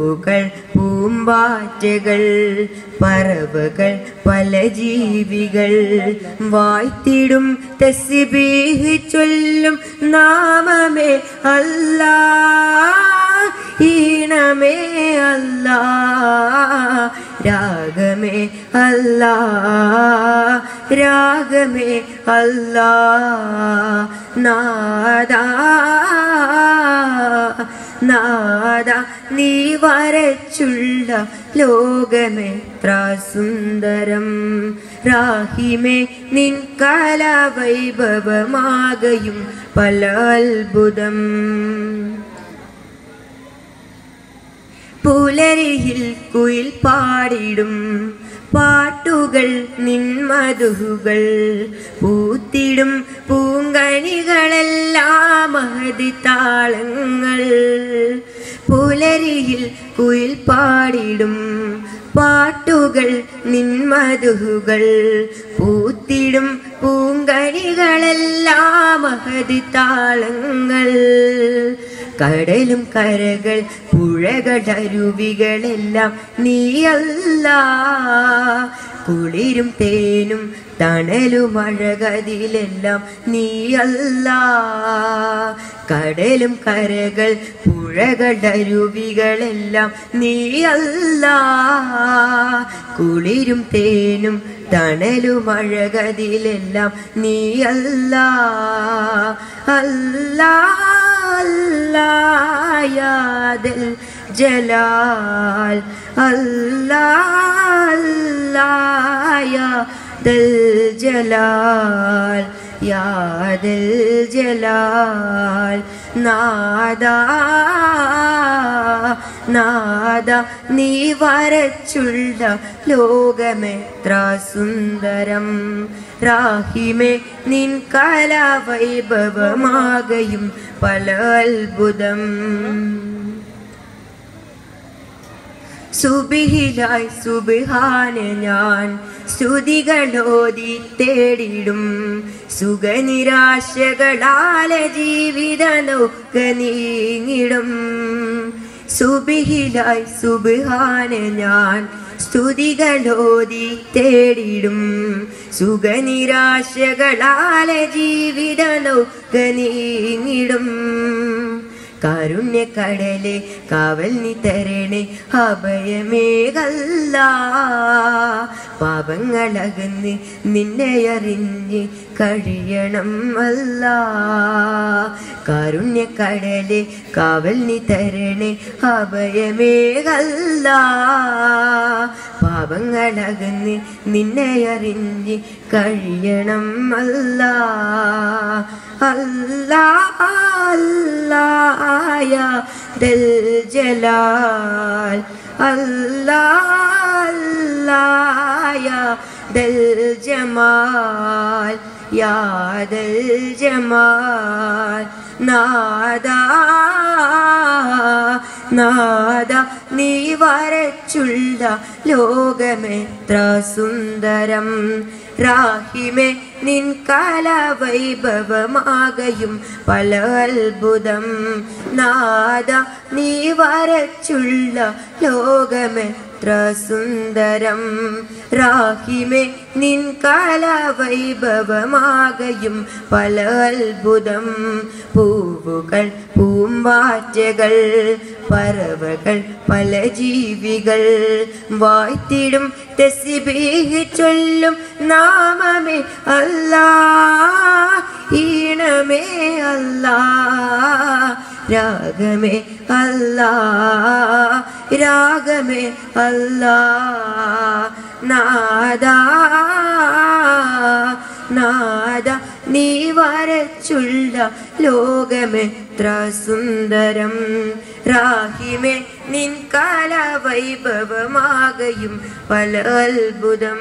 പൂവുകൾ പൂമ്പാറ്റകൾ പറവകൾ പല ജീവികൾ. വായ്ത്തിടും തസ്ബീഹ് ചൊല്ലും നാമമേ അല്ലാ ഈണമേ അല്ലാ രാഗമേ അല്ലാ രാഗമേ അല്ലാ. നാദ വരച്ചുള്ള ലോകമെത്ര സുന്ദരം. രാഹിമേ നിൻ കലാവൈഭവമാകയും പല അത്ഭുതം. പുലരിയിൽ കുയിൽ പാടിടും പാട്ടുകൾ നിന്മധുകൾ പൂത്തിടും പൂങ്കണികളെല്ലാം മഹതി താളങ്ങൾ. പുലരിയിൽ കുയിൽ പാടിടും. പാട്ടുകൾ നിന്മധുകൾ പൂത്തിടും. പൂങ്കണികളെല്ലാം മഹതി താളങ്ങൾ. കടലും കരകൾ പുഴകടരുവികളെല്ലാം നീയല്ല. കുളിരും തേനും തണലും അഴകതിലെല്ലാം നീയല്ല. കടലും കരകൾ പുഴകടരുവികളെല്ലാം നീയല്ല. കുളിരും തേനും തണലും മഴകതിലെല്ലാം നീ അല്ല അല്ലായാതൽ ജലാൽ. അല്ലായ ദൽ ജലാൽ. يا ذا الجلال يا ذا الجلال നാദാ നാദ നീ വരച്ചുള്ള ലോകമെത്ര സുന്ദരം രാഹിമേ നിൻ കലാവൈഭവമാകയും പല അത്ഭുതം സുബിഹിലായി സുബിഹാന് ഞാൻ സ്തുതികളോതി തേടിടും. സുഖനിരാശകളാലെ ജീവിത നോക്ക നീങ്ങിടും. സുബിഹിലായി സുബിഹാന് ഞാൻ സ്തുതികളോതി തേടിടും. സുഖനിരാശകളാലെ ജീവിത നോക്ക നീങ്ങിടും. കാരുണ്യക്കടലെ കാവൽ നീ തരണേ അഭയമേകല്ല. പാപങ്ങളകന്ന് നിന്നെ അറിഞ്ഞ് കഴിയണം അല്ല. കാരുണ്യക്കടലെ കാവൽ നീ തരണേ അഭയമേകല്ല. പാപങ്ങളകന്ന് നിന്നെ അറിഞ്ഞ് കഴിയണം. അല്ല അല്ലായ ദൽ ജലാൽ. അല്ലായ ദൽ ജമാൽ. യാ ജമാൽ. നാദാ നാദ നീ വരച്ചുള്ള ലോകമെത്ര സുന്ദരം. രാഹിമേ നിൻ കലാവൈഭവമാകയും പല അത്ഭുതം. നാദ നീ വരച്ചുള്ള ലോകമെത്ര സുന്ദരം. രാഹിമേ നിൻ കലാവൈഭവമാകയും പല അത്ഭുതം. പൂവുകൾ പൂമ്പാറ്റകൾ പറവകൾ പല ജീവികൾ വായ്ത്തിടും തസ്ബീഹ് ചൊല്ലും നാമമേ അല്ലാ ഈണമേ അല്ലാ രാഗമേ അല്ലാ രാഗമേ അല്ലാ നാദ നാദ നീ വരച്ചുള്ള ലോകമെത്ര സുന്ദരം രാഹിമേ നിൻ കലാവൈഭവമാകയും പല അത്ഭുതം.